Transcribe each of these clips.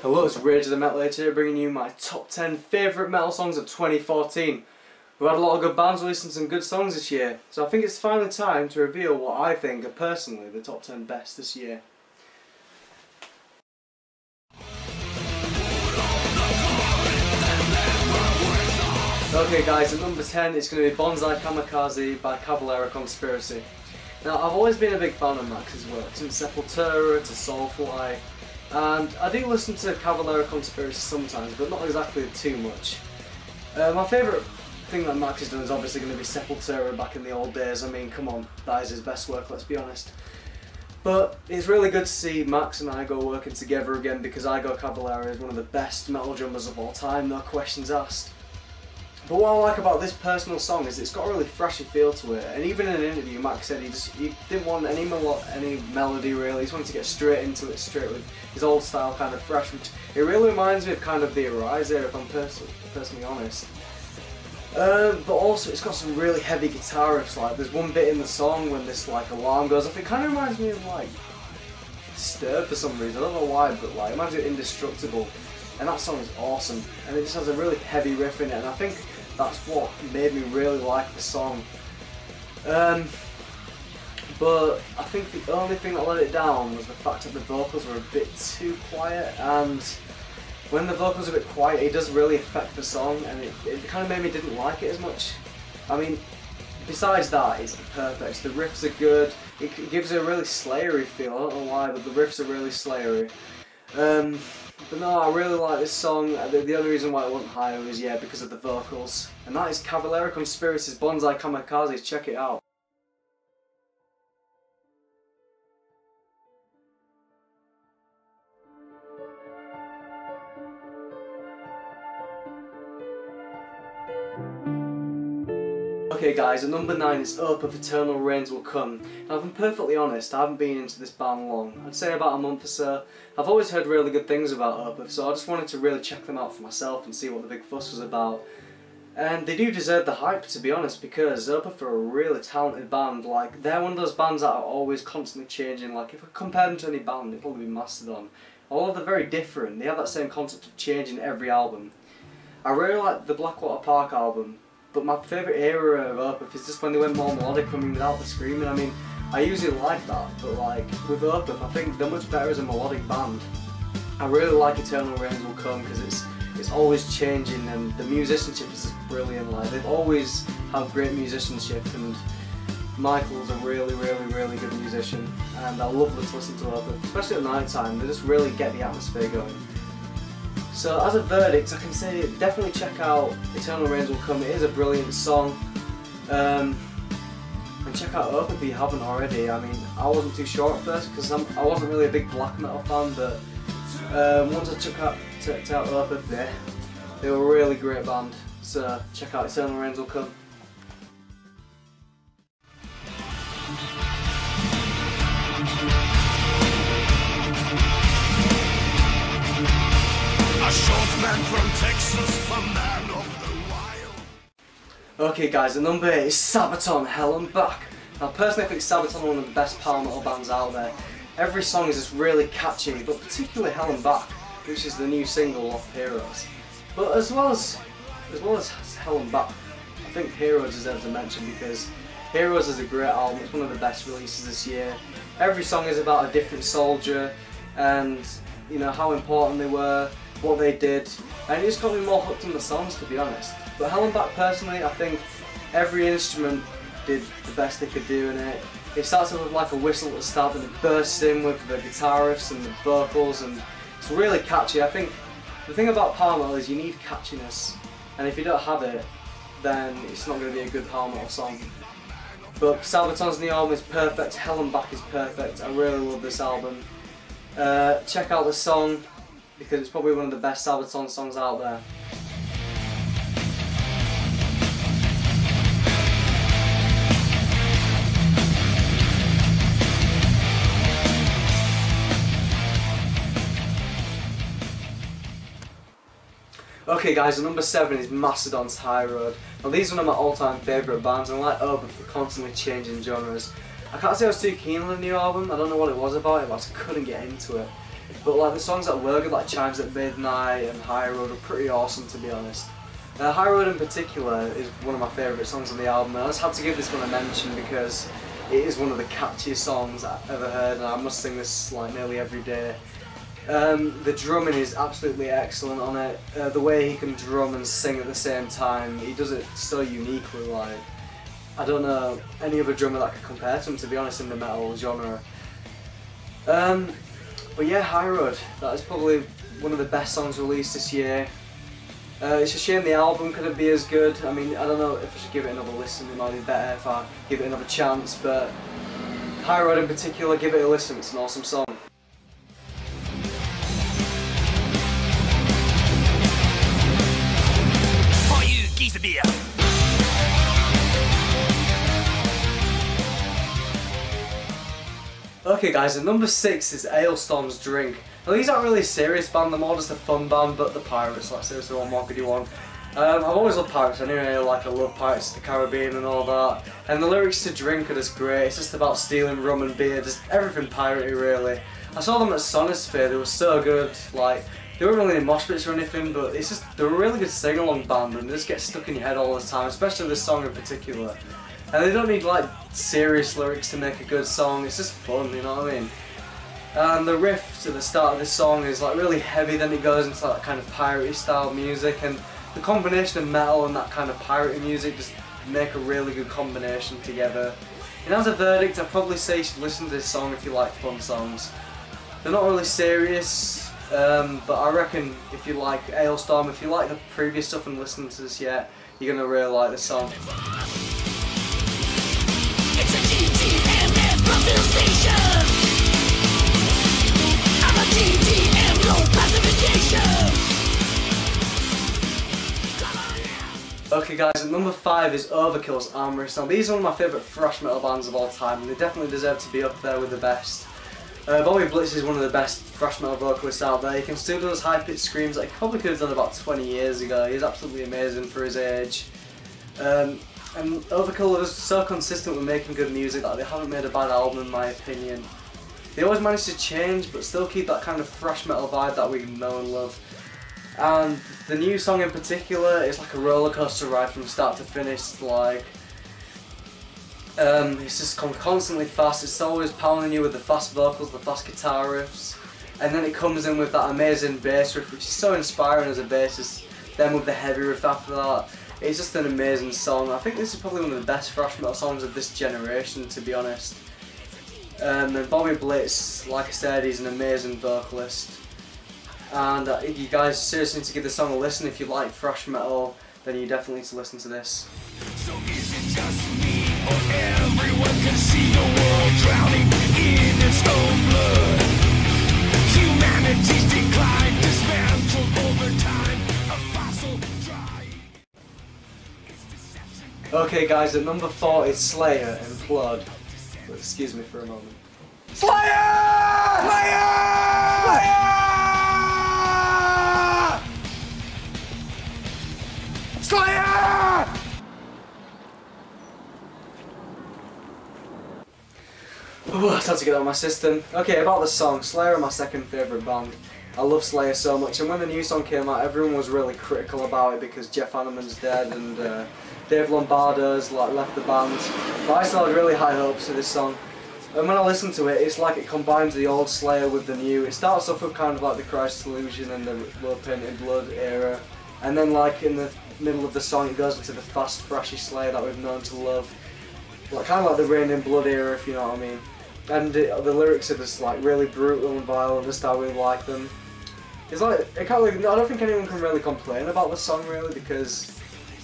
Hello, it's Rage of the Metal here bringing you my top 10 favourite metal songs of 2014. We've had a lot of good bands releasing some good songs this year, so I think it's finally time to reveal what I think are personally the top 10 best this year. Okay guys, at number 10 it's going to be Bonsai Kamikaze by Cavalera Conspiracy. Now I've always been a big fan of Max's work, since Sepultura to Soulfly, and I do listen to Cavalera Conspiracy sometimes, but not exactly too much. Uh, my favourite thing that Max has done is obviously going to be Sepultura back in the old days. I mean, come on, that is his best work, let's be honest. But it's really good to see Max and Iggor working together again because Iggor Cavalera is one of the best metal drummers of all time, no questions asked. But what I like about this personal song is it's got a really freshy feel to it, and even in an interview, Max said he just he didn't want any melo any melody really. He just wanted to get straight into it, straight with his old style, kind of fresh. Which it really reminds me of kind of the Ariser, if I'm pers personally honest. Um, but also it's got some really heavy guitar riffs. Like there's one bit in the song when this like alarm goes off. It kind of reminds me of like Disturbed for some reason. I don't know why, but like it reminds me of Indestructible. And that song is awesome, and it just has a really heavy riff in it. And I think that's what made me really like the song. Um, but I think the only thing that let it down was the fact that the vocals were a bit too quiet and when the vocals are a bit quiet it does really affect the song and it, it kind of made me didn't like it as much. I mean, besides that, it's perfect. The riffs are good. It, gives it a really slayery feel. I don't know why, but the riffs are really slayery. Um, but no, I really like this song. Uh, the, the only reason why it wasn't higher is, yeah, because of the vocals. And that is Cavalera Conspiracy's Bonsai Kamikaze. Check it out. Okay guys, at number 9 is Opeth Eternal Rains Will Come. Now if I'm perfectly honest, I haven't been into this band long. I'd say about a month or so. I've always heard really good things about Opeth, so I just wanted to really check them out for myself and see what the big fuss was about. And they do deserve the hype to be honest, because Opeth are a really talented band. Like, they're one of those bands that are always constantly changing. Like, if I compare them to any band, it'd probably be Mastodon. Although they're very different, they have that same concept of changing every album. I really like the Blackwater Park album, but my favourite era of Opeth is just when they went more melodic, mean, without the screaming. I mean, I usually like that, but like with Opeth, I think they're much better as a melodic band. I really like Eternal Rains Will Come because it's it's always changing and the musicianship is just brilliant. Like they've always have great musicianship and Mikael's a really, really, really good musician and I love to listen to Opeth, especially at night time. They just really get the atmosphere going. So as a verdict, I can say definitely check out Eternal Rains Will Come. It is a brilliant song. Um, and check out Opeth if you haven't already. I mean, I wasn't too sure at first because I wasn't really a big black metal fan, but um, once I checked out, checked out Opeth, they, they were a really great band. So check out Eternal Rains Will Come. Okay guys, the number 8 is Sabaton, Hell and Back. Now personally I think Sabaton are one of the best power metal bands out there. Every song is just really catchy, but particularly Hell and Back, which is the new single off Heroes. But as well as as well as Hell and Back, I think Heroes deserves a mention because Heroes is a great album, it's one of the best releases this year. Every song is about a different soldier and you know how important they were, what they did, and it just got me more hooked on the songs to be honest. But Hell and Back personally, I think every instrument did the best they could do in it. It starts off with like a whistle at the start and it bursts in with the guitar riffs and the vocals and it's really catchy. I think the thing about metal is you need catchiness and if you don't have it then it's not going to be a good metal song. But Sabaton's new album is perfect, Hell and Back is perfect, I really love this album. Uh, check out the song because it's probably one of the best Sabaton songs out there. Okay guys, the number 7 is Mastodon's High Road. Now these are one of my all-time favourite bands and I like Opeth for constantly changing genres. I can't say I was too keen on the new album, I don't know what it was about it, I just couldn't get into it. But like the songs that were good, like Chimes at Midnight and High Road, are pretty awesome to be honest. Uh, High Road in particular is one of my favourite songs on the album, and I just had to give this one a mention because it is one of the catchiest songs I've ever heard, and I must sing this like nearly every day. Um, the drumming is absolutely excellent on it. Uh, the way he can drum and sing at the same time, he does it so uniquely. Like I don't know any other drummer that could compare to him, to be honest, in the metal genre. Um, but yeah, High Road. That is probably one of the best songs released this year. Uh, it's a shame the album couldn't be as good. I mean, I don't know if I should give it another listen. It might be better if I give it another chance. But High Road in particular, give it a listen. It's an awesome song. Okay guys, and number six is Alestorm's Drink. Now these aren't really a serious band, they're more just a fun band, but the Pirates, like seriously what more could you want? Um, I've always loved Pirates anyway, like I love Pirates of the Caribbean and all that. And the lyrics to Drink are just great, it's just about stealing rum and beer, just everything piratey really. I saw them at Sonisphere, they were so good, like, they weren't really in mosh pits or anything, but it's just, they're a really good sing-along band and they just get stuck in your head all the time, especially this song in particular. And they don't need like serious lyrics to make a good song, it's just fun, you know what I mean? And the riff to the start of this song is like really heavy, then it goes into that kind of piratey style music and the combination of metal and that kind of piratey music just make a really good combination together. And as a verdict, I'd probably say you should listen to this song if you like fun songs. They're not really serious, um, but I reckon if you like Alestorm, if you like the previous stuff and listening to this yet, you're going to really like this song. Okay guys, number 5 is Overkill's Armory Song. These are one of my favourite thrash metal bands of all time and they definitely deserve to be up there with the best. Uh, Bobby Blitz is one of the best thrash metal vocalists out there. He can still do those high pitched screams that he probably could have done about 20 years ago. He's absolutely amazing for his age. Um, and Overkill is so consistent with making good music that they haven't made a bad album in my opinion. They always manage to change but still keep that kind of thrash metal vibe that we know and love. And the new song in particular is like a roller coaster ride from start to finish. Like, um, it's just constantly fast. It's always pounding you with the fast vocals, the fast guitar riffs, and then it comes in with that amazing bass riff, which is so inspiring as a bassist. Then with the heavy riff after that, it's just an amazing song. I think this is probably one of the best thrash metal songs of this generation, to be honest. Um, and Bobby Blitz, like I said, he's an amazing vocalist. And uh, you guys seriously need to give this song a listen. If you like thrash metal, then you definitely need to listen to this. So Okay guys, at number 4 is Slayer Implode. Excuse me for a moment. Slayer! Slayer! Slayer! Ooh, I had to get out of my system. Okay, about the song, Slayer are my second favourite band. I love Slayer so much, and when the new song came out, everyone was really critical about it because Jeff Hanneman's dead and uh, Dave Lombardo's like left the band. But I still had really high hopes for this song. And when I listen to it, it's like it combines the old Slayer with the new. It starts off with kind of like the Christ Illusion and the World Painted Blood era, and then like in the middle of the song it goes into the fast, thrashy Slayer that we've known to love. Like kind of like the Reign in Blood era, if you know what I mean. And it, the lyrics are just like really brutal and violent, just how we like them. It's like it can't. Like, I don't think anyone can really complain about the song really because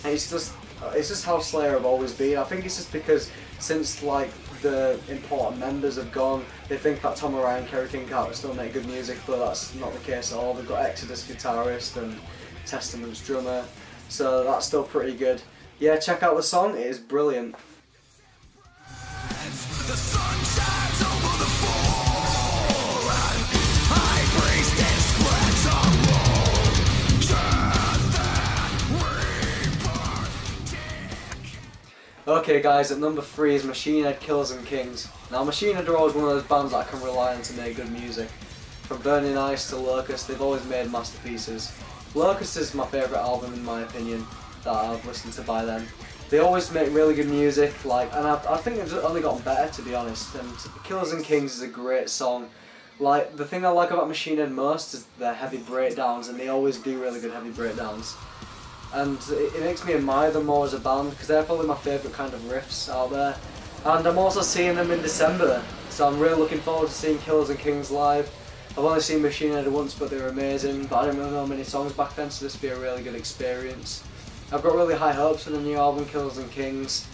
it's just uh, it's just how Slayer have always been. I think it's just because since like the important members have gone, they think that Tom and Kerry King can't still make good music, but that's not the case at all. They've got Exodus guitarist and Testament's drummer, so that's still pretty good. Yeah, check out the song, it is brilliant. Okay guys, at number 3 is Machine Head Killers and Kings. Now Machine Head are always one of those bands that I can rely on to make good music. From Burn My Eyes to Locust, they've always made masterpieces. Locust is my favourite album in my opinion that I've listened to by them. They always make really good music, like, and I, I think they've only gotten better to be honest. And Killers and Kings is a great song. Like the thing I like about Machine Head most is their heavy breakdowns, and they always do really good heavy breakdowns. And it, it makes me admire them more as a band because they're probably my favourite kind of riffs out there. And I'm also seeing them in December, so I'm really looking forward to seeing Killers and Kings live. I've only seen Machine Head once, but they were amazing. But I didn't really know many songs back then, so this would be a really good experience. I've got really high hopes for the new album, Killers and Kings.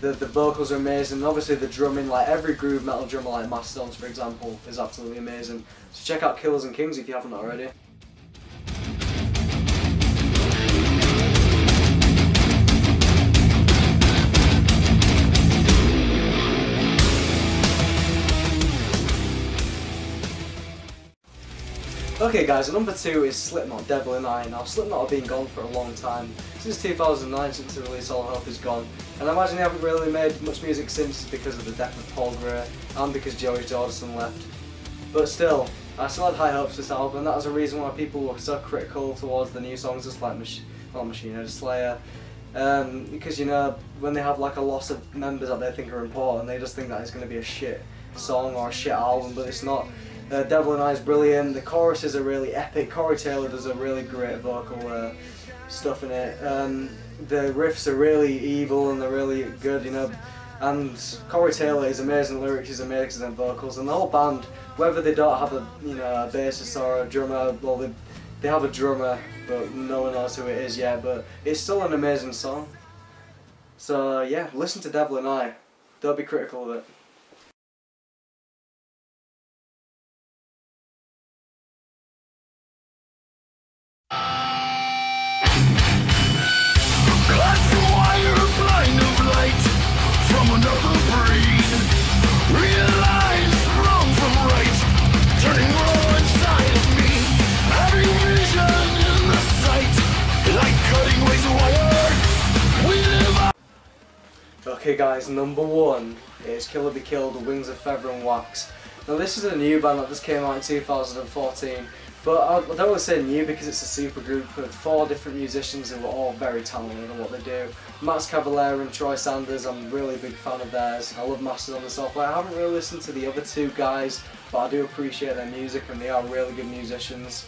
The the vocals are amazing. Obviously, the drumming, like every groove metal drummer, like Mastodons, for example, is absolutely amazing. So check out Killers and Kings if you haven't already. Okay guys, number two is Slipknot Devil in I. Now Slipknot have been gone for a long time. Since 2009, since the release All Hope Is Gone. And I imagine they haven't really made much music since because of the death of Paul Gray and because Joey Jordison left. But still, I still had high hopes for this album and that was a reason why people were so critical towards the new songs just like Mach well, Machine Head Slayer. Um, because you know, when they have like a loss of members that they think are important, they just think that it's going to be a shit song or a shit album, but it's not. Uh, Devil in I is brilliant. The choruses are really epic. Corey Taylor does a really great vocal uh, stuff in it. Um, the riffs are really evil and they're really good, you know. And Corey Taylor is amazing lyrics, he's amazing in vocals, and the whole band, whether they don't have a you know a bassist or a drummer, well they they have a drummer, but no one knows who it is yet. But it's still an amazing song. So yeah, listen to Devil in I. Don't be critical of it. Okay guys, number one is Killer Be Killed, The Wings of Feather and Wax. Now this is a new band that just came out in 2014, but I don't want to say new because it's a super group of four different musicians who are all very talented at what they do. Max Cavalera and Troy Sanders, I'm a really big fan of theirs. I love Mastodon the Like, I haven't really listened to the other two guys, but I do appreciate their music and they are really good musicians.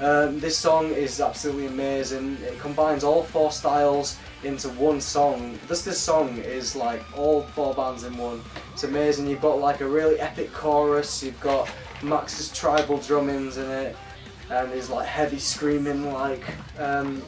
Um, this song is absolutely amazing. It combines all four styles into one song. Just this song is like all four bands in one. It's amazing. You've got like a really epic chorus. You've got Max's tribal drummings in it, and his like heavy screaming like um,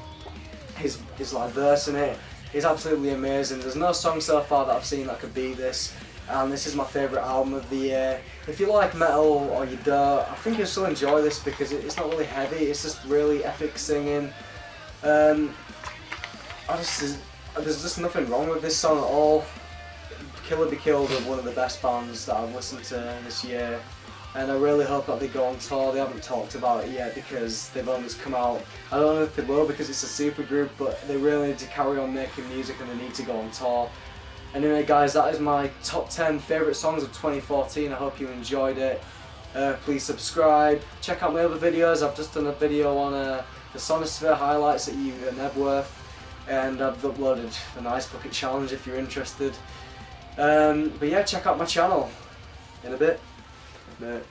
his his like verse in it. It's absolutely amazing. There's no song so far that I've seen that could beat this and this is my favourite album of the year. If you like metal or you don't, I think you'll still enjoy this because it's not really heavy, it's just really epic singing. Um, I just, there's just nothing wrong with this song at all. Killer Be Killed are one of the best bands that I've listened to this year and I really hope that they go on tour. They haven't talked about it yet because they've only just come out. I don't know if they will because it's a super group, but they really need to carry on making music and they need to go on tour. Anyway, guys, that is my top 10 favourite songs of 2014. I hope you enjoyed it. Uh, please subscribe. Check out my other videos. I've just done a video on uh, the Sonisphere highlights at U at Knebworth, and I've uploaded an Ice Bucket Challenge if you're interested. Um, but yeah, check out my channel in a bit. Bit.